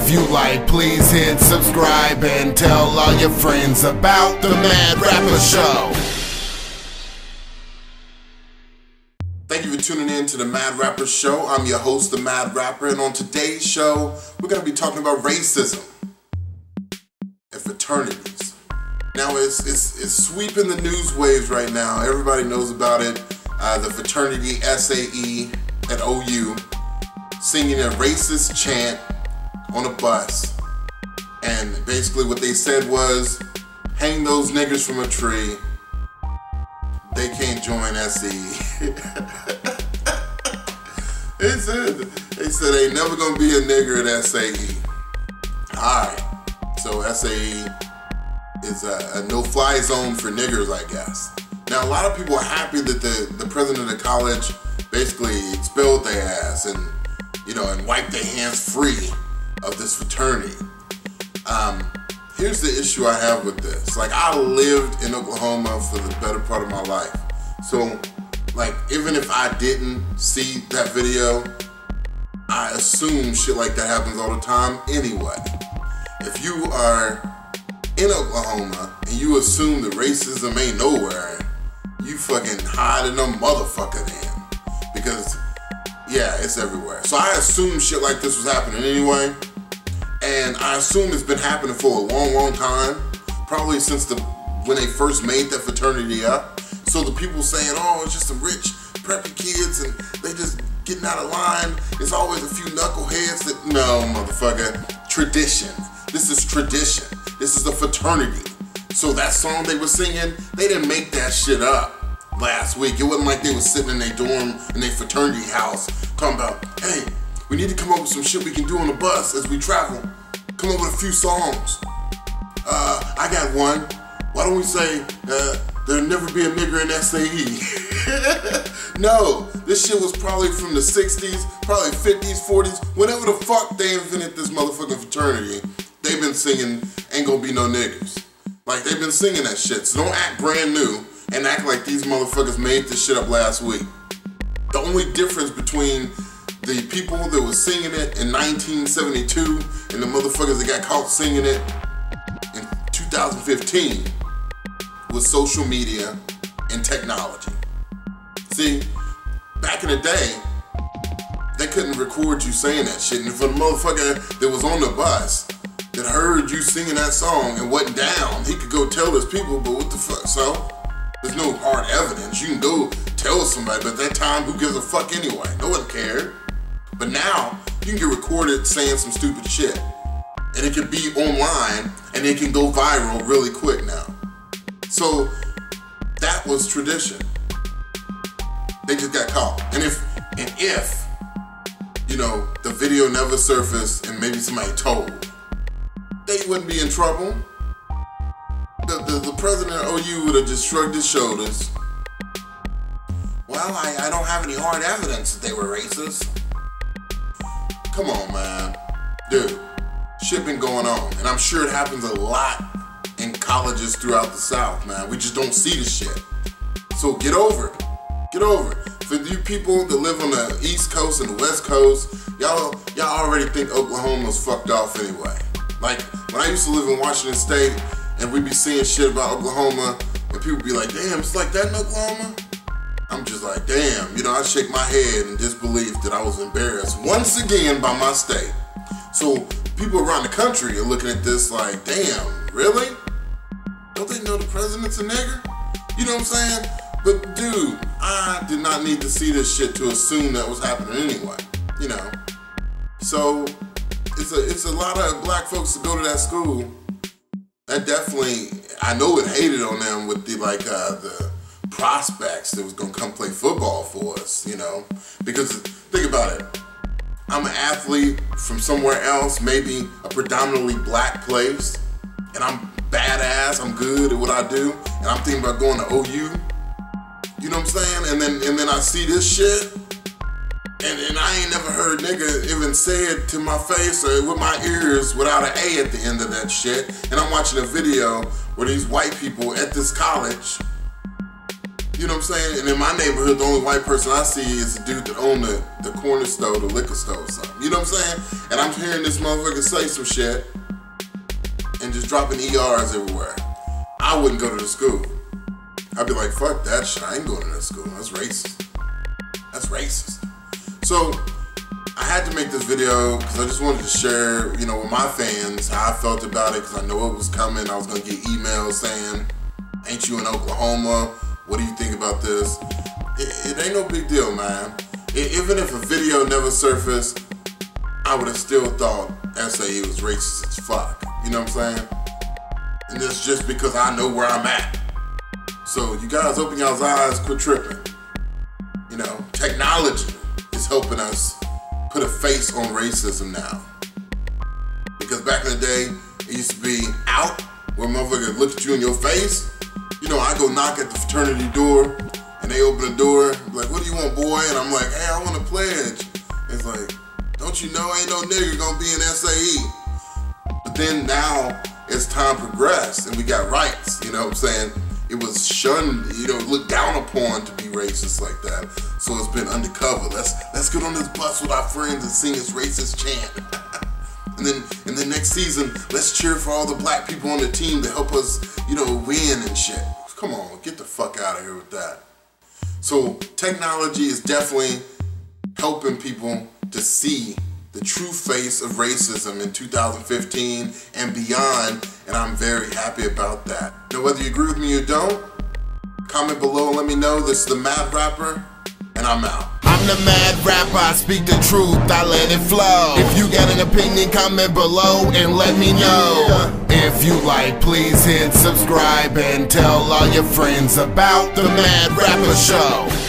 If you like, please hit subscribe and tell all your friends about the Madd Rapper Show. Thank you for tuning in to the Madd Rapper Show. I'm your host, the Madd Rapper, and on today's show, we're going to be talking about racism and fraternities. Now, it's, it's, it's sweeping the news waves right now. Everybody knows about it. Uh, the fraternity SAE at OU singing a racist chant on a bus. And basically, what they said was hang those niggers from a tree. They can't join SAE. they said they said they never gonna be a nigger at SAE. Alright. So SAE is a, a no-fly zone for niggers, I guess. Now a lot of people are happy that the, the president of the college basically expelled their ass and you know and wiped their hands free of this fraternity. Um, here's the issue I have with this. Like I lived in Oklahoma for the better part of my life. So like even if I didn't see that video, I assume shit like that happens all the time anyway. If you are in Oklahoma and you assume that racism ain't nowhere, you fucking hide in a motherfucker then. Because yeah, it's everywhere. So I assume shit like this was happening anyway. And I assume it's been happening for a long, long time. Probably since the when they first made that fraternity up. So the people saying, oh, it's just some rich, preppy kids and they just getting out of line. There's always a few knuckleheads that, no, motherfucker, tradition. This is tradition. This is a fraternity. So that song they were singing, they didn't make that shit up last week. It wasn't like they were sitting in their dorm, in their fraternity house, talking about, hey, we need to come up with some shit we can do on the bus as we travel. Come up with a few songs. Uh, I got one. Why don't we say, uh, there'll never be a nigger in SAE? no, this shit was probably from the 60s, probably 50s, 40s, whenever the fuck they invented this motherfucking fraternity, they've been singing Ain't Gonna Be No Niggers. Like, they've been singing that shit, so don't act brand new and act like these motherfuckers made this shit up last week. The only difference between the people that was singing it in 1972 and the motherfuckers that got caught singing it in 2015 with social media and technology. See, back in the day, they couldn't record you saying that shit. And if a motherfucker that was on the bus that heard you singing that song and wasn't down, he could go tell his people, but what the fuck, so? There's no hard evidence. You can go tell somebody, but at that time, who gives a fuck anyway? No one cared. But now, you can get recorded saying some stupid shit. And it can be online, and it can go viral really quick now. So, that was tradition. They just got caught. And if, and if, you know, the video never surfaced and maybe somebody told, they wouldn't be in trouble. The, the, the president of OU would have just shrugged his shoulders. Well, I, I don't have any hard evidence that they were racist. Come on, man. Dude, shit been going on. And I'm sure it happens a lot in colleges throughout the South, man. We just don't see the shit. So get over it. Get over it. For you people that live on the East Coast and the West Coast, y'all y'all already think Oklahoma's fucked off anyway. Like, when I used to live in Washington State and we'd be seeing shit about Oklahoma and people be like, damn, it's like that in Oklahoma? I'm just like, damn, you know, I shake my head in disbelief that I was embarrassed once again by my state. So people around the country are looking at this like, damn, really? Don't they know the president's a nigger? You know what I'm saying? But dude, I did not need to see this shit to assume that was happening anyway. You know. So it's a it's a lot of black folks that go to that school. That definitely I know it hated on them with the like uh, the prospects that was gonna come play football for us, you know. Because think about it. I'm an athlete from somewhere else, maybe a predominantly black place, and I'm badass, I'm good at what I do, and I'm thinking about going to OU. You know what I'm saying? And then and then I see this shit, and, and I ain't never heard nigga even say it to my face or with my ears without an A at the end of that shit. And I'm watching a video where these white people at this college You know what I'm saying? And in my neighborhood, the only white person I see is the dude that owned the, the corner store, the liquor store or something. You know what I'm saying? And I'm hearing this motherfucker say some shit and just dropping ERs everywhere. I wouldn't go to the school. I'd be like, fuck that shit. I ain't going to that school. That's racist. That's racist. So I had to make this video because I just wanted to share, you know, with my fans how I felt about it because I know it was coming. I was gonna get emails saying, "Ain't you in Oklahoma? What do you think about this?" It, it ain't no big deal, man. It, even if a video never surfaced, I would have still thought SAE was racist as fuck. You know what I'm saying? And that's just because I know where I'm at. So you guys open y'all's eyes, quit tripping. You know, technology is helping us put a face on racism now. Because back in the day, it used to be out where motherfucker look at you in your face. You know, I go knock at the fraternity door and they open the door, like, what do you want, boy? And I'm like, hey, I want a pledge. It's like, don't you know ain't no nigga gonna be in SAE? But then now as time progressed and we got rights, you know what I'm saying? it was shunned, you know, looked down upon to be racist like that. So it's been undercover. Let's let's get on this bus with our friends and sing this racist chant. and then in the next season, let's cheer for all the black people on the team to help us, you know, win and shit. Come on, get the fuck out of here with that. So technology is definitely helping people to see the true face of racism in 2015 and beyond, and I'm very happy about that. Now, whether you agree with me or don't, comment below and let me know. This is the Madd Rapper, and I'm out. I'm the mad rapper, I speak the truth, I let it flow. If you got an opinion, comment below and let me know. If you like, please hit subscribe and tell all your friends about the Madd Rapper Show.